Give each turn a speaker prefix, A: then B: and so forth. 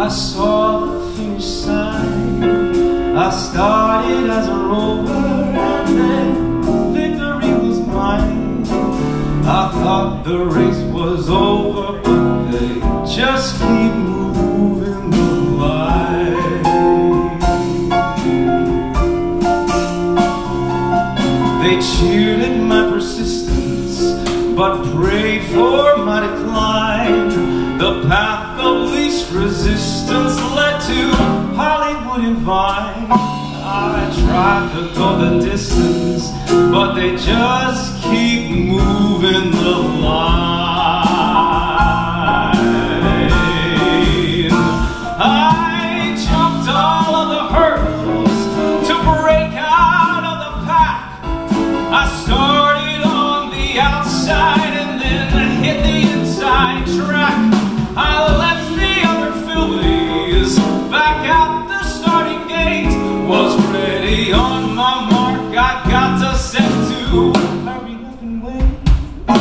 A: I saw the finish sign. I started as a rover and then victory was mine. I thought the race was over, but they just keep moving the line. They cheered at my persistence, but prayed for my decline. The path of least resistance led to Hollywood and Vine. I tried to go the distance, but they just keep moving the line. I jumped all of the hurdles to break out of the pack. I started on the outside back at the starting gate. Was ready on my mark.